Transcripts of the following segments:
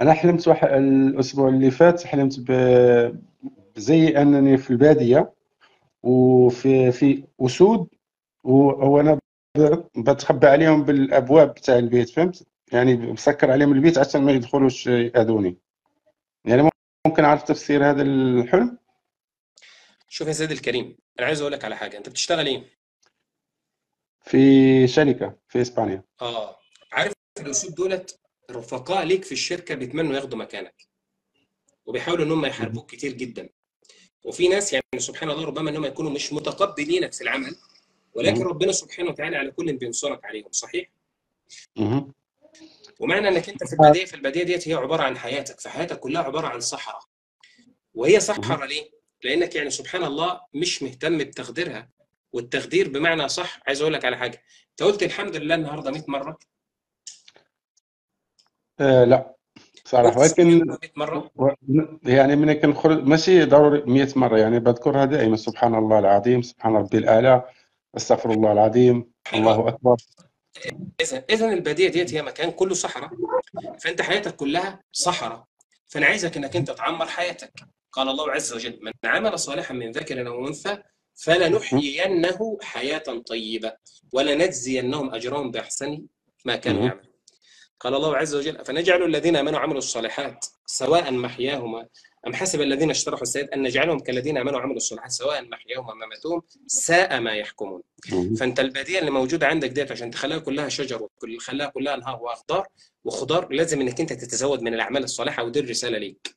أنا حلمت واحد الأسبوع اللي فات حلمت زي أنني في البادية وفي في أسود وأنا بتخبى عليهم بالأبواب تاع البيت فهمت؟ يعني مسكر عليهم البيت عشان ما يدخلوش يأذوني. يعني ممكن أعرف تفسير هذا الحلم؟ شوف يا سيدي الكريم أنا عايز أقول لك على حاجة. أنت بتشتغل إيه؟ في شركة في إسبانيا. آه. عارف الأسود دولت؟ رفقاء ليك في الشركة بيتمنوا ياخدوا مكانك. وبيحاولوا إن هم يحاربوك كتير جدا. وفي ناس يعني سبحان الله ربما انهم يكونوا مش متقبلينك في العمل ولكن ربنا سبحانه وتعالى على كل بينصرك عليهم صحيح؟ ومعنى إنك أنت في البدايه في البدايه ديت هي عبارة عن حياتك. فحياتك كلها عبارة عن صحراء. وهي صحراء ليه؟ لأنك يعني سبحان الله مش مهتم بتقديرها والتقدير بمعنى صح عايز أقول لك على حاجة. أنت قلت الحمد لله النهارده 100 مرة. آه لا. صراحة ولكن 100 مرة. يعني من كنخرج ماشي ضروري 100 مرة. يعني بذكرها دائما. سبحان الله العظيم. سبحان ربي الأعلى. أستغفر الله العظيم. الله أكبر. اذا إذا البادية ديت هي مكان كله صحراء. فأنت حياتك كلها صحراء. فأنا عايزك إنك أنت تعمر حياتك. قال الله عز وجل من عمل صالحا من ذكر أو أنثى فلنحيينه حياة طيبة. ولنجزينهم أجرهم باحسن ما كانوا يعملون. قال الله عز وجل فنجعل الذين آمنوا وعملوا الصالحات سواء محياهم أم حسب الذين اشترحوا السيد أن نجعلهم كالذين آمنوا وعملوا الصالحات سواء محياهم ومماتهم ساء ما يحكمون. فأنت البادية اللي موجودة عندك ديت عشان تخليها كلها شجر وتخليها كلها أنهار وأخضار وخضار لازم أنك أنت تتزود من الأعمال الصالحة ودي الرسالة ليك.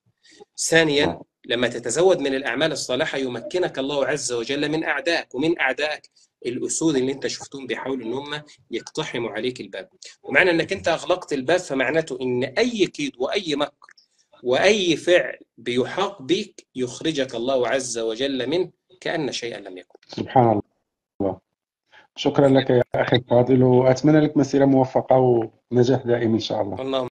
ثانيا لما تتزود من الأعمال الصالحة يمكنك الله عز وجل من أعدائك ومن أعدائك الأسود اللي انت شفتهم بيحاولوا إن هم يقتحموا عليك الباب. ومعنى إنك انت أغلقت الباب فمعناته إن أي كيد وأي مكر وأي فعل بيحاق بك يخرجك الله عز وجل منه كأن شيئا لم يكن. سبحان الله. شكرا لك يا أخي الفاضل وأتمنى لك مسيرة موفقة ونجاح دائم إن شاء الله. اللهم